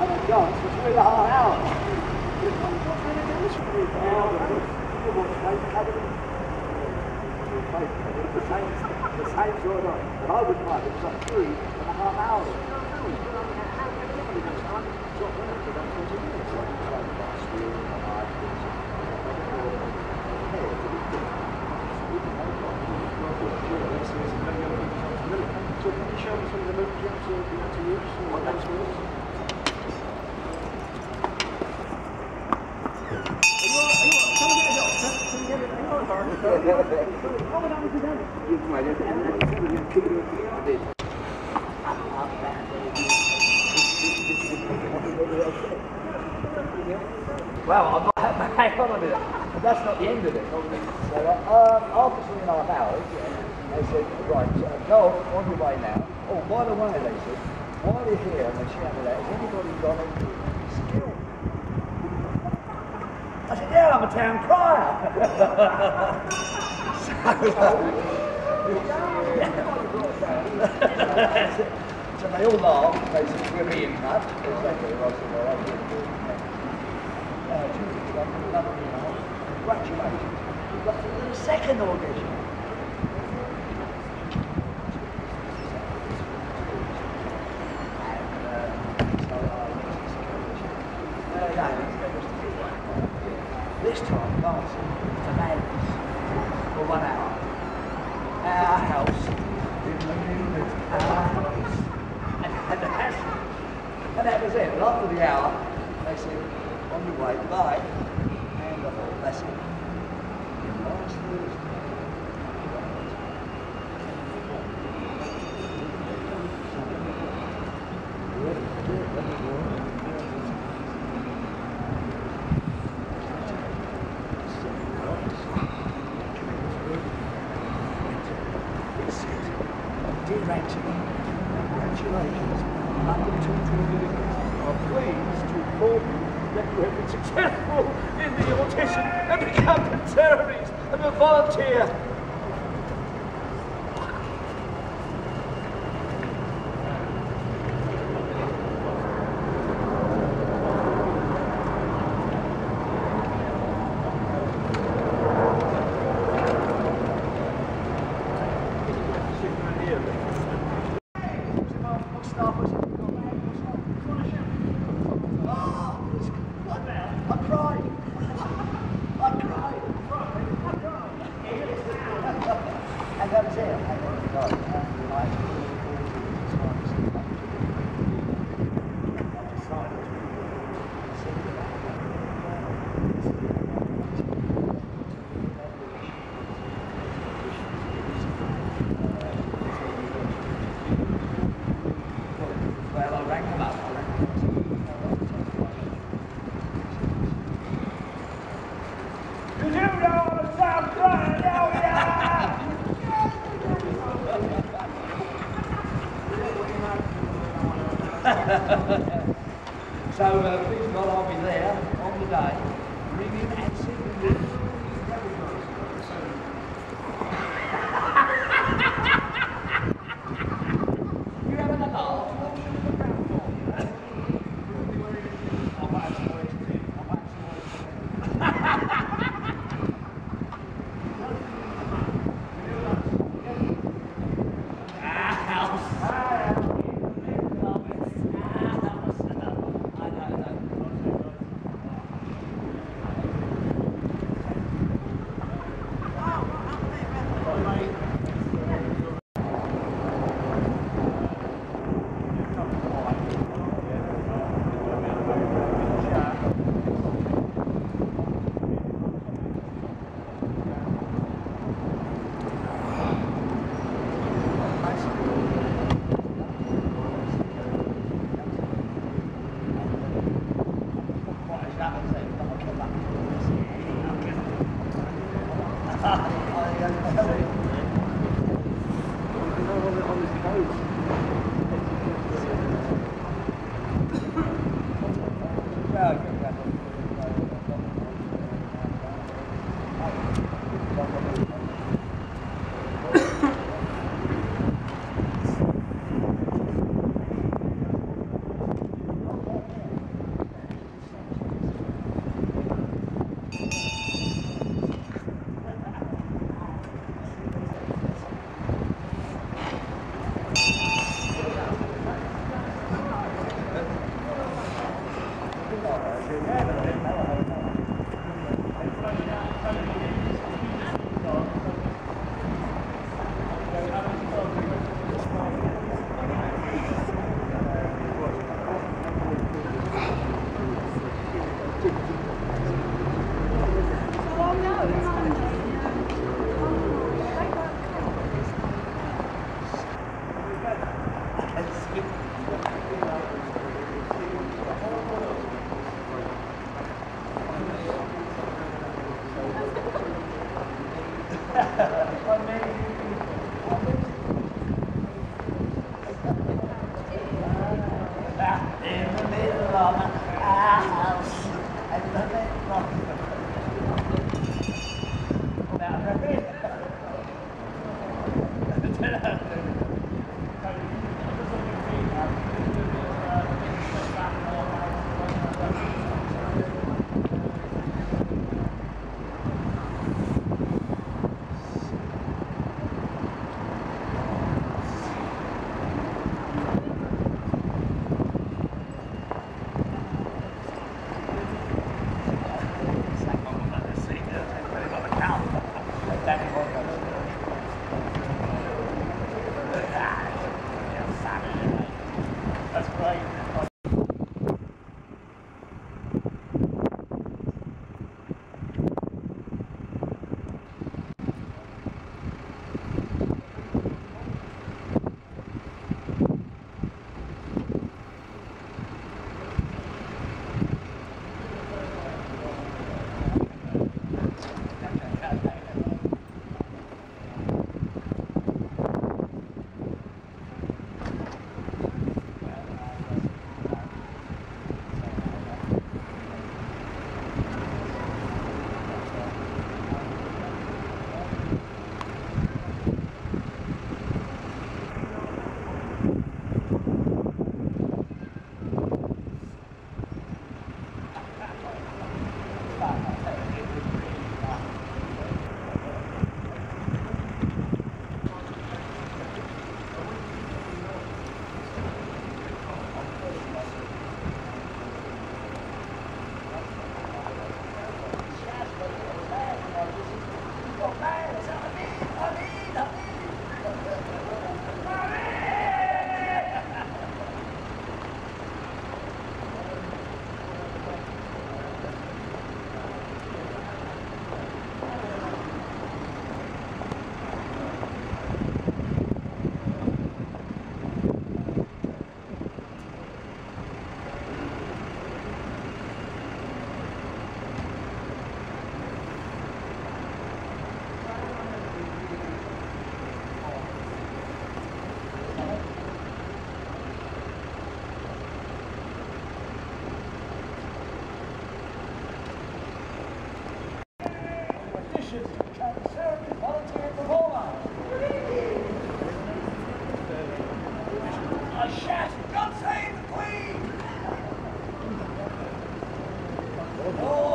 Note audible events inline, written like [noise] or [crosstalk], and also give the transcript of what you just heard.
And dance for three and a half hours. You. The same, the same sort of, but I would like it was like three and a half hours. So can you show me some of the moves you have to, you have to use and what those moves? Well, I'm not, [laughs] hang on a minute. That's not the end of it. So, um, after three and a half hours, they said, right, uh, go on your way now. Oh, by the way, they said, while you're here, and shouted out, has anybody got any I said, yeah, I'm a town crier. so they all laughed. They said, we're being in touch. Exactly. I said, well, do it. Tuesday's got another year now. Congratulations. You've got to the second audition. And, uh, so I went to the second audition. Uh, no, it was this time dancing to madness for one hour. Our house in the middle of our house. And, and, that's, and that was it. And after the hour, they said, on your way. Bye. And the whole blessing. Last Thursday. Anthony, congratulations. Under 220 are pleased to inform you that you have been successful in the audition and become the terrorist and a volunteer. I cried. I cried. And that was it. Well, I rang them up. I rang them up. Did you know the South Carolina? So uh, please God, I'll be there day, ringing and Oh!